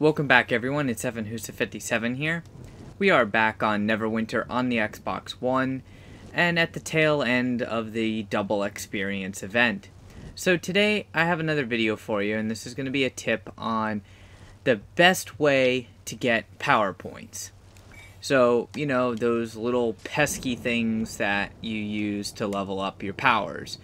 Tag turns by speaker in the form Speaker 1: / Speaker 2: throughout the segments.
Speaker 1: Welcome back everyone, it's FNHUSA57 here. We are back on Neverwinter on the Xbox One, and at the tail end of the Double Experience event. So today I have another video for you, and this is going to be a tip on the best way to get power points. So, you know, those little pesky things that you use to level up your powers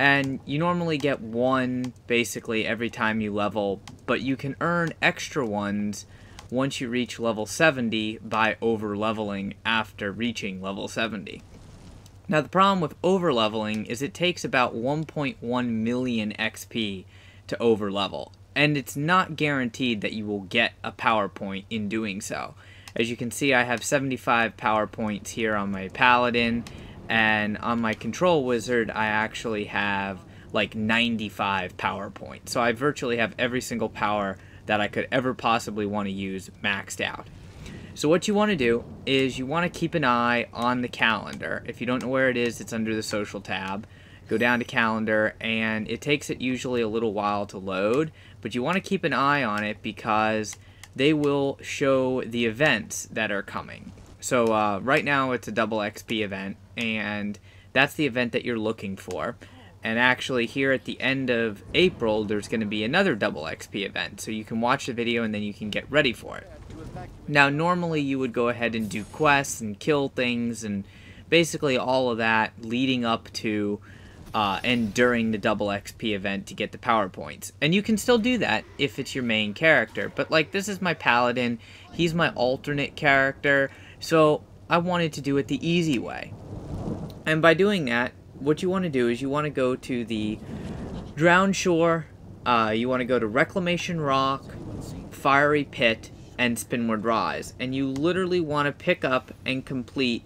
Speaker 1: and you normally get one basically every time you level, but you can earn extra ones once you reach level 70 by over leveling after reaching level 70. Now the problem with over leveling is it takes about 1.1 million XP to over level, and it's not guaranteed that you will get a power point in doing so. As you can see I have 75 power points here on my paladin, and on my control wizard I actually have like 95 power points. So I virtually have every single power that I could ever possibly want to use maxed out. So what you want to do is you want to keep an eye on the calendar. If you don't know where it is, it's under the social tab. Go down to calendar and it takes it usually a little while to load, but you want to keep an eye on it because they will show the events that are coming. So uh, right now it's a double XP event, and that's the event that you're looking for. And actually here at the end of April, there's going to be another double XP event. So you can watch the video and then you can get ready for it. Now normally you would go ahead and do quests and kill things and basically all of that leading up to uh, and during the double XP event to get the power points. And you can still do that if it's your main character. But like this is my paladin, he's my alternate character. So I wanted to do it the easy way. And by doing that, what you want to do is you want to go to the Drowned Shore, uh, you want to go to Reclamation Rock, Fiery Pit, and Spinward Rise. And you literally want to pick up and complete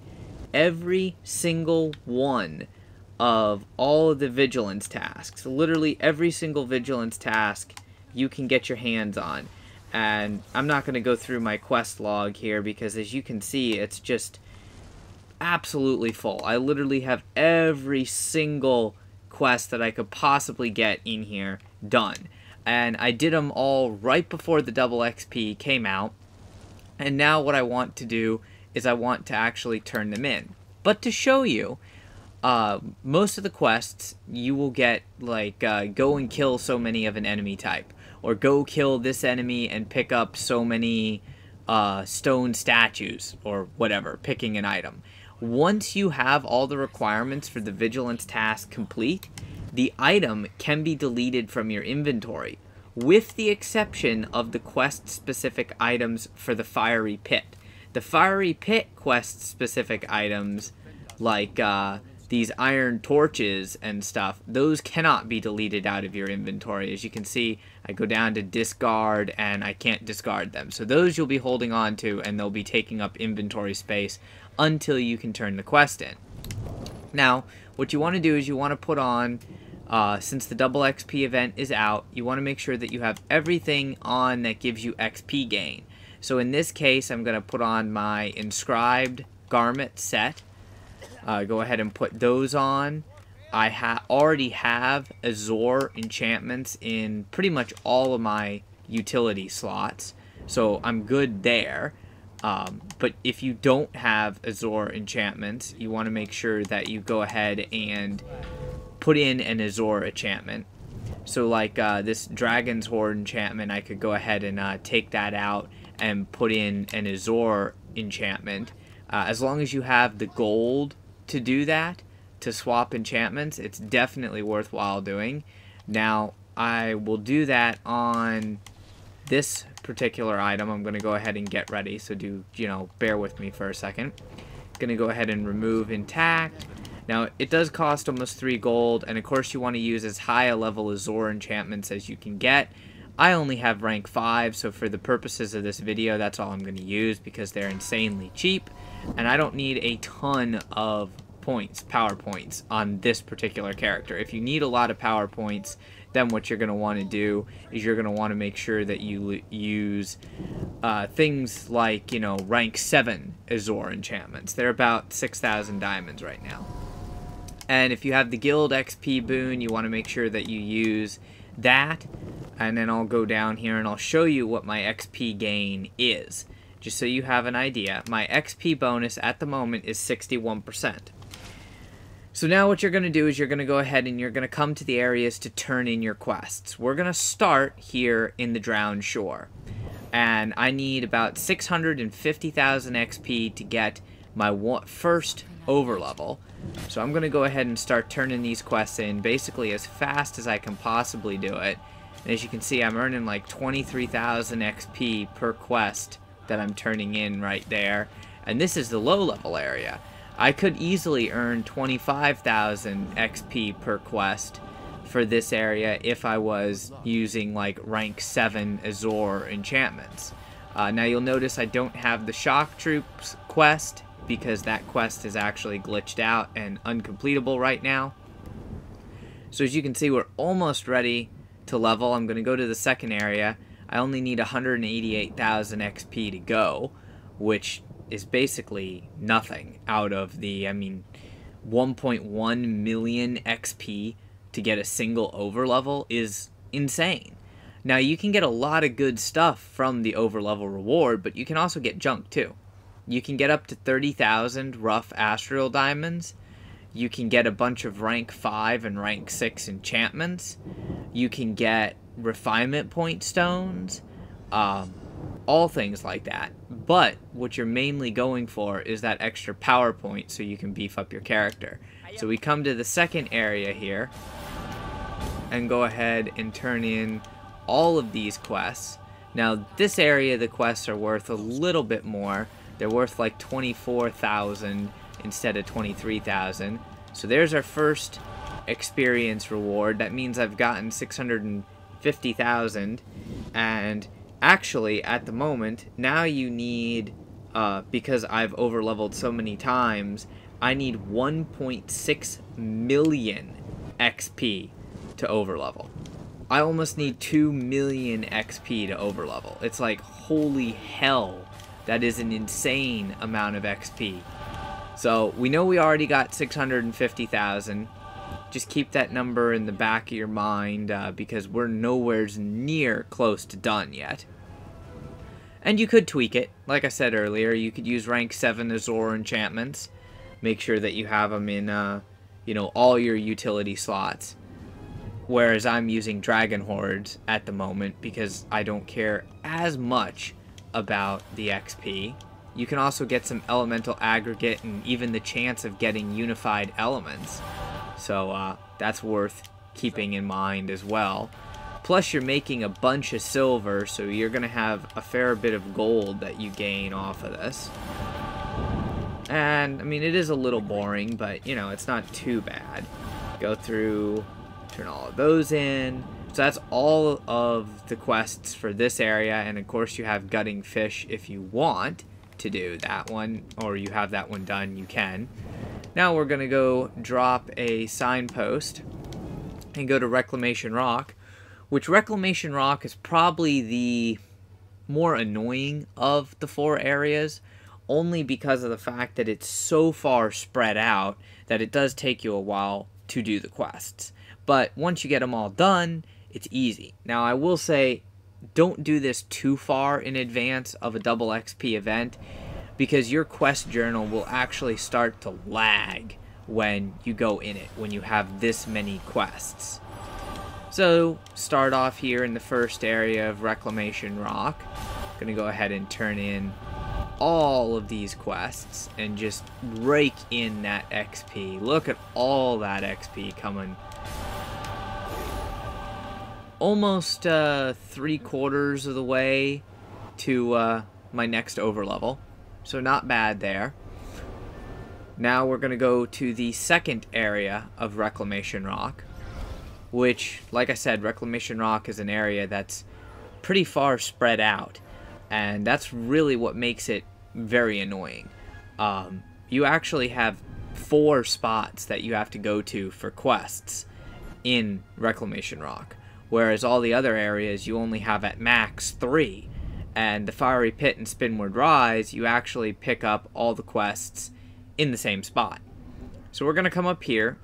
Speaker 1: every single one of all of the vigilance tasks. Literally every single vigilance task you can get your hands on and I'm not going to go through my quest log here because as you can see it's just absolutely full. I literally have every single quest that I could possibly get in here done and I did them all right before the double XP came out and now what I want to do is I want to actually turn them in. But to show you, uh, most of the quests you will get like uh, go and kill so many of an enemy type or go kill this enemy and pick up so many uh, stone statues or whatever, picking an item. Once you have all the requirements for the vigilance task complete, the item can be deleted from your inventory, with the exception of the quest-specific items for the Fiery Pit. The Fiery Pit quest-specific items, like uh, these iron torches and stuff, those cannot be deleted out of your inventory. As you can see, I go down to discard and I can't discard them. So those you'll be holding on to and they'll be taking up inventory space until you can turn the quest in. Now, what you want to do is you want to put on, uh, since the double XP event is out, you want to make sure that you have everything on that gives you XP gain. So in this case, I'm going to put on my inscribed garment set uh, go ahead and put those on. I ha already have Azure enchantments in pretty much all of my utility slots, so I'm good there. Um, but if you don't have Azure enchantments, you want to make sure that you go ahead and put in an Azure enchantment. So like uh, this Dragon's Hoard enchantment, I could go ahead and uh, take that out and put in an Azure enchantment. Uh, as long as you have the gold to do that, to swap enchantments, it's definitely worthwhile doing. Now, I will do that on this particular item. I'm going to go ahead and get ready, so do, you know, bear with me for a second. Going to go ahead and remove intact. Now, it does cost almost 3 gold, and of course you want to use as high a level Azure enchantments as you can get. I only have rank 5, so for the purposes of this video, that's all I'm going to use because they're insanely cheap and I don't need a ton of points, power points, on this particular character. If you need a lot of power points, then what you're going to want to do is you're going to want to make sure that you use uh, things like, you know, rank 7 Azure enchantments. They're about 6,000 diamonds right now. And if you have the guild XP boon, you want to make sure that you use that. and then I'll go down here and I'll show you what my XP gain is. Just so you have an idea, my XP bonus at the moment is 61%. So now what you're going to do is you're going to go ahead and you're going to come to the areas to turn in your quests. We're going to start here in the Drowned Shore. And I need about 650,000 XP to get my first overlevel. So I'm going to go ahead and start turning these quests in basically as fast as I can possibly do it. And as you can see, I'm earning like 23,000 XP per quest that I'm turning in right there. And this is the low level area. I could easily earn 25,000 XP per quest for this area if I was using like rank 7 Azure enchantments. Uh, now you'll notice I don't have the Shock Troops quest because that quest is actually glitched out and uncompletable right now. So as you can see we're almost ready to level. I'm going to go to the second area. I only need 188,000 XP to go, which is basically nothing out of the, I mean, 1.1 million XP to get a single overlevel is insane. Now, you can get a lot of good stuff from the overlevel reward, but you can also get junk too. You can get up to 30,000 rough astral diamonds. You can get a bunch of rank 5 and rank 6 enchantments. You can get refinement point stones. Um, all things like that. But what you're mainly going for is that extra power point so you can beef up your character. So we come to the second area here and go ahead and turn in all of these quests. Now this area the quests are worth a little bit more. They're worth like 24,000 instead of 23,000. So there's our first experience reward. That means I've gotten 650,000 and actually, at the moment, now you need, uh, because I've overleveled so many times, I need 1.6 million XP to overlevel. I almost need 2 million XP to overlevel. It's like, holy hell, that is an insane amount of XP. So, we know we already got 650,000. Just keep that number in the back of your mind uh, because we're nowhere near close to done yet. And you could tweak it. Like I said earlier, you could use rank 7 Azure enchantments. Make sure that you have them in, uh, you know, all your utility slots. Whereas I'm using Dragon Hoards at the moment because I don't care as much about the XP. You can also get some elemental aggregate and even the chance of getting unified elements. So uh, that's worth keeping in mind as well. Plus you're making a bunch of silver, so you're going to have a fair bit of gold that you gain off of this. And, I mean, it is a little boring, but, you know, it's not too bad. Go through, turn all of those in. So that's all of the quests for this area, and of course you have gutting fish if you want to do that one, or you have that one done, you can. Now we're to go drop a signpost and go to Reclamation Rock which Reclamation Rock is probably the more annoying of the four areas, only because of the fact that it's so far spread out that it does take you a while to do the quests. But once you get them all done, it's easy. Now, I will say, don't do this too far in advance of a double XP event, because your quest journal will actually start to lag when you go in it, when you have this many quests. So, start off here in the first area of Reclamation Rock. Gonna go ahead and turn in all of these quests and just rake in that XP. Look at all that XP coming. Almost uh, three quarters of the way to uh, my next overlevel. So not bad there. Now we're going to go to the second area of Reclamation Rock which, like I said, Reclamation Rock is an area that's pretty far spread out, and that's really what makes it very annoying. Um, you actually have four spots that you have to go to for quests in Reclamation Rock, whereas all the other areas you only have at max three. And the Fiery Pit and Spinward Rise, you actually pick up all the quests in the same spot. So we're going to come up here,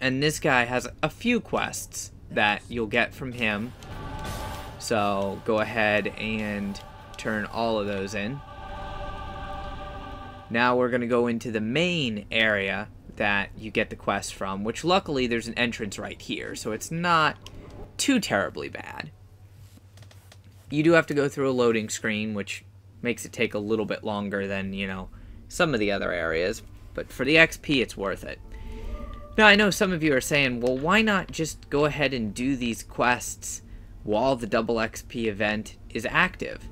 Speaker 1: and this guy has a few quests that you'll get from him So go ahead and turn all of those in. Now we're going to go into the main area that you get the quest from, which luckily there's an entrance right here, so it's not too terribly bad. You do have to go through a loading screen, which makes it take a little bit longer than, you know, some of the other areas, but for the XP, it's worth it. Now, I know some of you are saying, well, why not just go ahead and do these quests while the double XP event is active?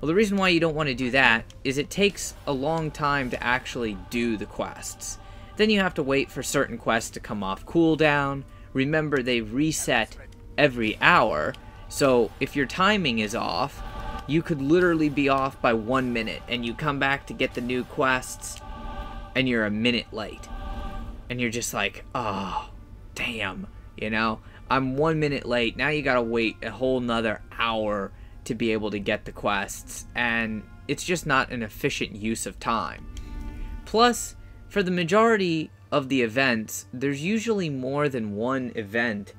Speaker 1: Well, the reason why you don't want to do that is it takes a long time to actually do the quests. Then you have to wait for certain quests to come off cooldown. Remember, they reset every hour, so if your timing is off, you could literally be off by one minute, and you come back to get the new quests, and you're a minute late. And you're just like, oh, damn, you know? I'm one minute late, now you gotta wait a whole nother hour to be able to get the quests, and it's just not an efficient use of time. Plus, for the majority of the events, there's usually more than one event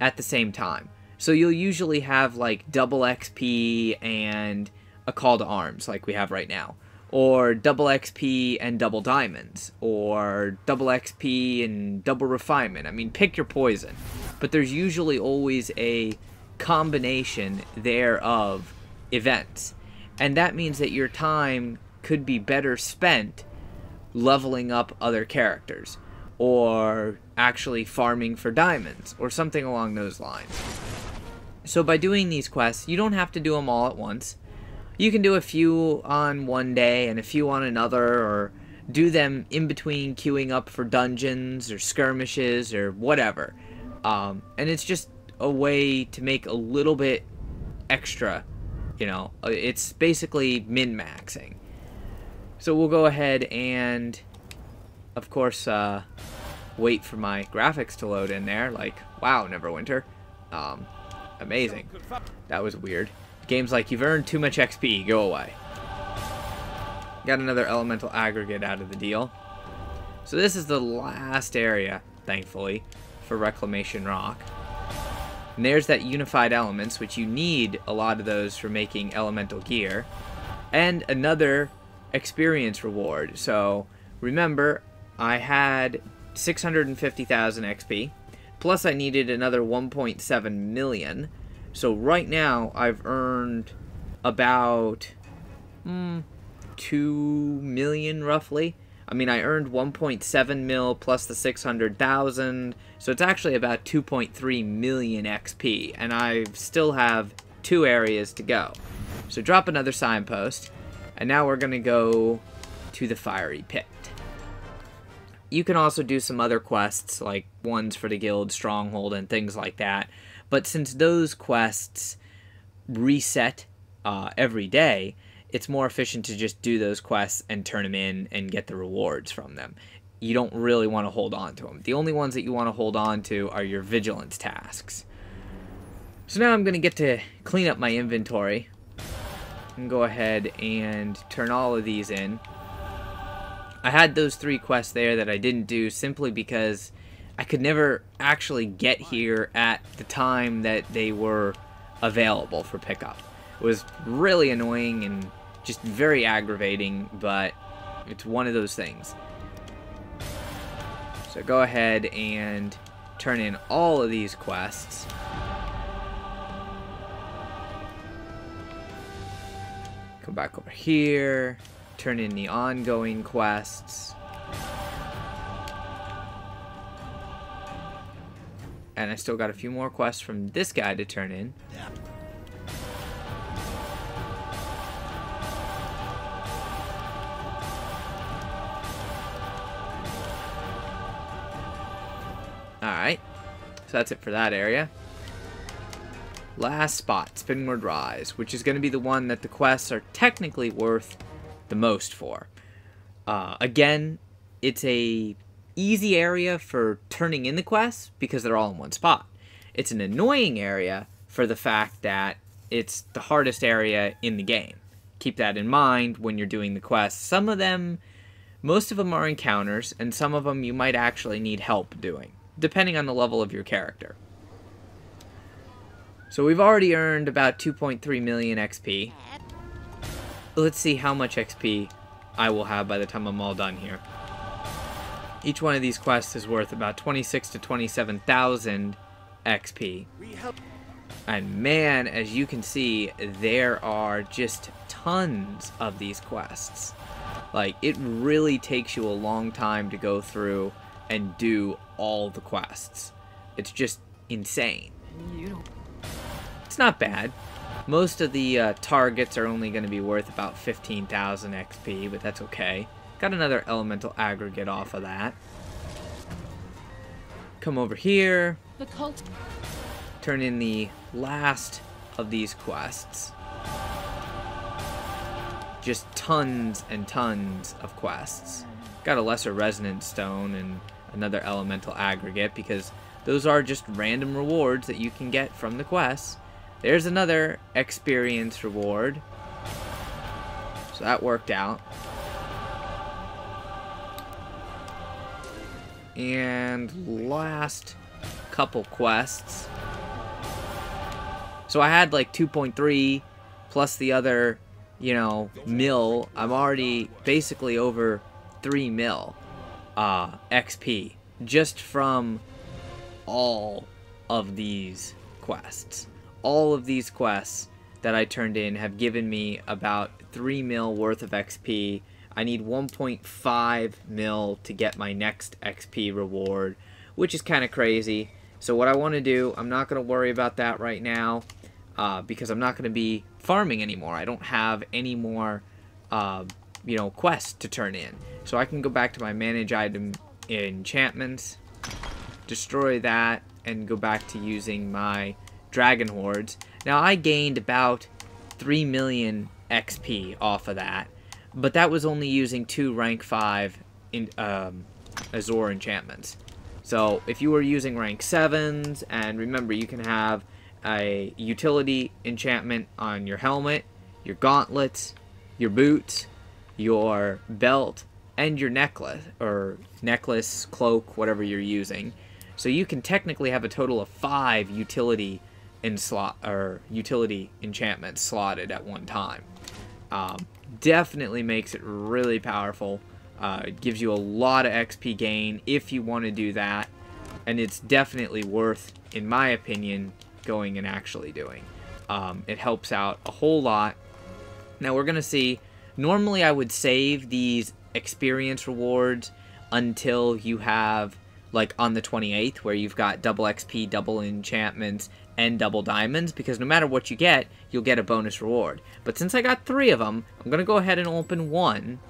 Speaker 1: at the same time. So you'll usually have like double XP and a call to arms like we have right now or double XP and double diamonds, or double XP and double refinement. I mean, pick your poison. But there's usually always a combination thereof events. And that means that your time could be better spent leveling up other characters, or actually farming for diamonds, or something along those lines. So by doing these quests, you don't have to do them all at once you can do a few on one day and a few on another, or do them in between queuing up for dungeons or skirmishes or whatever. Um, and it's just a way to make a little bit extra. You know, uh, it's basically min-maxing. So we'll go ahead and, of course, uh, wait for my graphics to load in there. Like, wow, Neverwinter. Um, amazing. That was weird. Game's like, you've earned too much XP, go away. Got another elemental aggregate out of the deal. So this is the last area, thankfully, for Reclamation Rock. And there's that Unified Elements, which you need a lot of those for making elemental gear. And another experience reward. So remember, I had 650,000 XP, plus I needed another 1.7 million so right now, I've earned about mm, 2 million roughly. I mean, I earned 1.7 mil plus the 600,000, so it's actually about 2.3 million XP, and I still have two areas to go. So drop another signpost, and now we're going to go to the Fiery Pit. You can also do some other quests, like ones for the Guild Stronghold and things like that, but since those quests reset uh, every day, it's more efficient to just do those quests and turn them in and get the rewards from them. You don't really want to hold on to them. The only ones that you want to hold on to are your vigilance tasks. So now I'm going to get to clean up my inventory and go ahead and turn all of these in. I had those three quests there that I didn't do simply because I could never actually get here at the time that they were available for pickup. It was really annoying and just very aggravating, but it's one of those things. So go ahead and turn in all of these quests. Come back over here, turn in the ongoing quests. And I still got a few more quests from this guy to turn in. Yeah. Alright. So that's it for that area. Last spot, Spinward Rise, which is going to be the one that the quests are technically worth the most for. Uh, again, it's a easy area for turning in the quests because they're all in one spot. It's an annoying area for the fact that it's the hardest area in the game. Keep that in mind when you're doing the quests. Some of them, most of them are encounters, and some of them you might actually need help doing, depending on the level of your character. So we've already earned about 2.3 million XP. Let's see how much XP I will have by the time I'm all done here. Each one of these quests is worth about 26 to 27,000 XP. And man, as you can see, there are just tons of these quests. Like, it really takes you a long time to go through and do all the quests. It's just insane. It's not bad. Most of the uh, targets are only going to be worth about 15,000 XP, but that's okay. Got another elemental aggregate off of that. Come over here. The cult. Turn in the last of these quests. Just tons and tons of quests. Got a lesser resonance stone and another elemental aggregate because those are just random rewards that you can get from the quests. There's another experience reward. So that worked out. And last couple quests. So I had like 2.3 plus the other, you know, mil. I'm already basically over 3 mil uh, XP just from all of these quests all of these quests that I turned in have given me about 3 mil worth of XP. I need 1.5 mil to get my next XP reward, which is kind of crazy. So what I want to do, I'm not going to worry about that right now uh, because I'm not going to be farming anymore. I don't have any more, uh, you know, quests to turn in. So I can go back to my manage item enchantments, destroy that, and go back to using my dragon hoards. Now, I gained about 3 million XP off of that, but that was only using two rank 5 in, um, Azure enchantments. So, if you were using rank 7s, and remember, you can have a utility enchantment on your helmet, your gauntlets, your boots, your belt, and your necklace, or necklace, cloak, whatever you're using. So you can technically have a total of five utility in slot or utility enchantments slotted at one time. Um, definitely makes it really powerful. Uh, it gives you a lot of XP gain if you want to do that, and it's definitely worth, in my opinion, going and actually doing. Um, it helps out a whole lot. Now we're gonna see. Normally, I would save these experience rewards until you have like on the 28th where you've got double XP, double enchantments, and double diamonds because no matter what you get, you'll get a bonus reward. But since I got three of them, I'm going to go ahead and open one.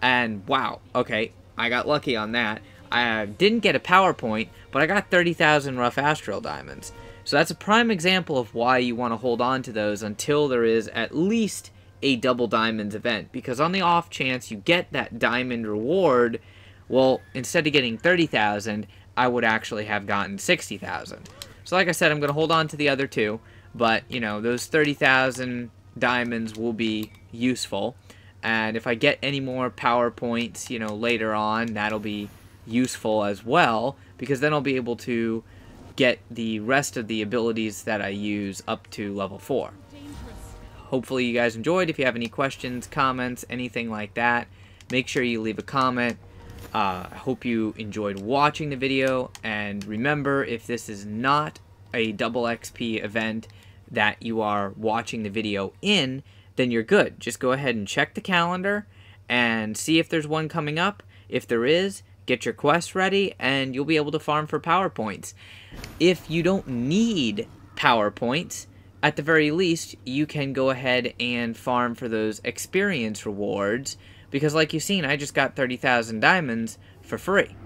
Speaker 1: And wow, okay, I got lucky on that. I didn't get a power point, but I got 30,000 rough astral diamonds. So that's a prime example of why you want to hold on to those until there is at least a double diamonds event. Because on the off chance you get that diamond reward, well, instead of getting 30,000, I would actually have gotten 60,000. So like I said, I'm going to hold on to the other two, but, you know, those 30,000 diamonds will be useful. And if I get any more power points, you know, later on, that'll be useful as well, because then I'll be able to get the rest of the abilities that I use up to level 4. Hopefully you guys enjoyed. If you have any questions, comments, anything like that, make sure you leave a comment. Uh, I hope you enjoyed watching the video, and remember, if this is not a double XP event that you are watching the video in, then you're good. Just go ahead and check the calendar and see if there's one coming up. If there is, get your quest ready, and you'll be able to farm for power points. If you don't need power points, at the very least, you can go ahead and farm for those experience rewards because like you've seen, I just got 30,000 diamonds for free.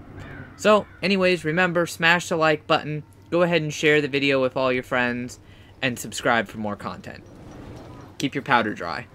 Speaker 1: So, anyways, remember, smash the like button, go ahead and share the video with all your friends, and subscribe for more content. Keep your powder dry.